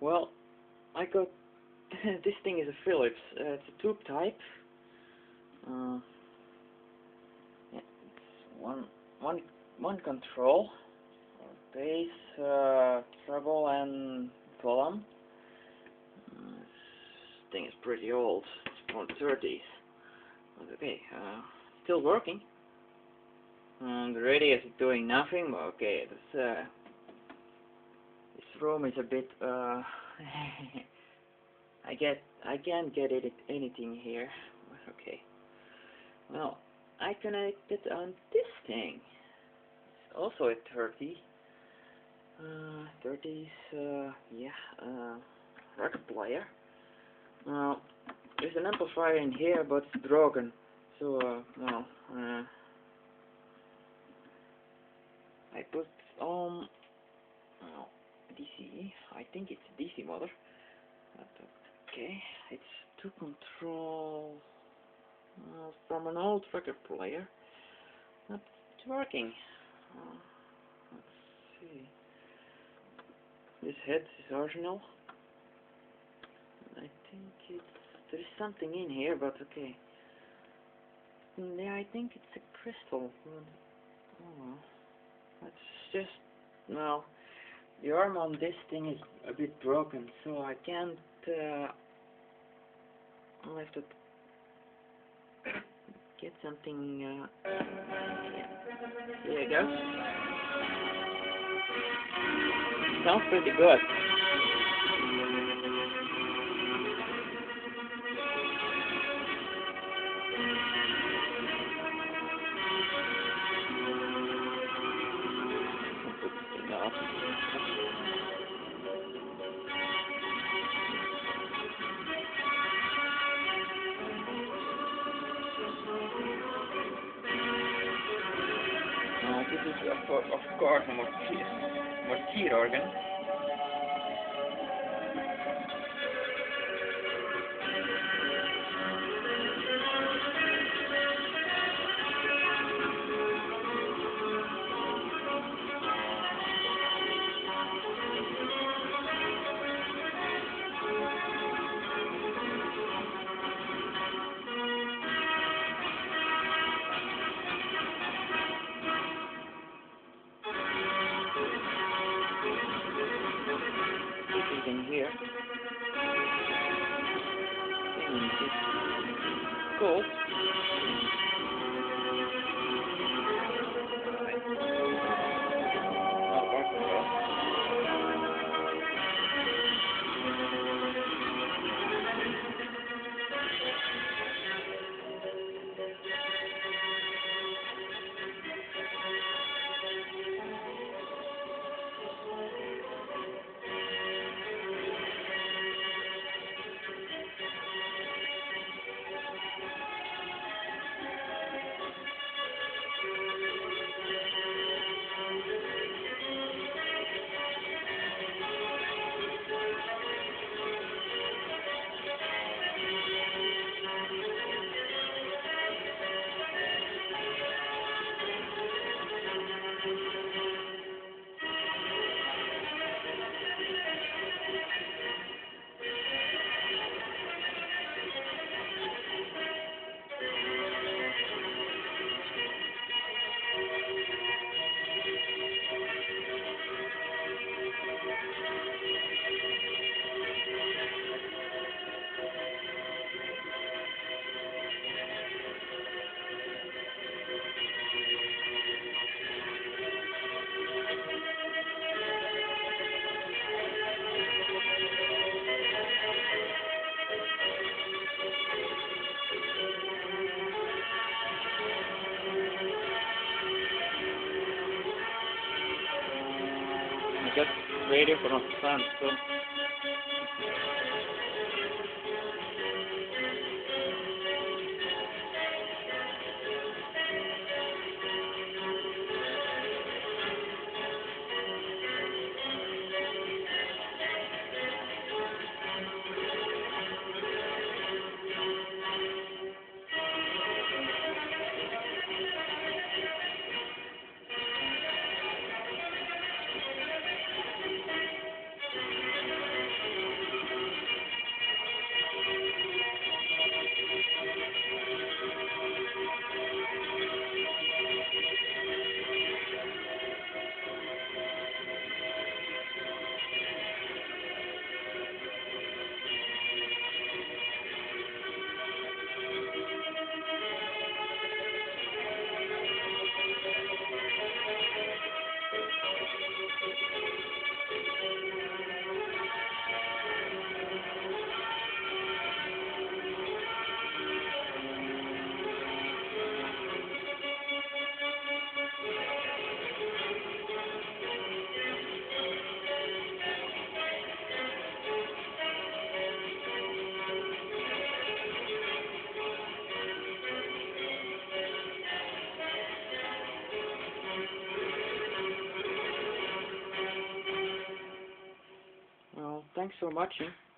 Well, I got this thing is a Philips. Uh, it's a tube type. Uh, yeah, one one one control, bass, uh, treble, and volume. Uh, this thing is pretty old. It's from the 30s. But okay, uh, still working. And the radio is doing nothing. But okay, this uh, room is a bit. Uh, I get I can't get it anything here. Okay. Well, I connected on this thing. It's also a 30. Uh, 30s, uh, yeah, uh, record player. Now, there's an amplifier in here, but it's broken. So, uh, well, uh, I put on, DC, I think it's DC motor. Okay, it's to control uh, from an old record player. Not working. Uh, let's see. This head is original. I think it's there is something in here, but okay. Yeah, I think it's a crystal. Oh, that's just well. The arm on this thing is a bit broken, so I can't. Uh, I'll have to get something. Uh, yeah. There you go. Sounds pretty good. This is of, of course a Mortier organ. Cool. I radio from a friend, so thanks for watching.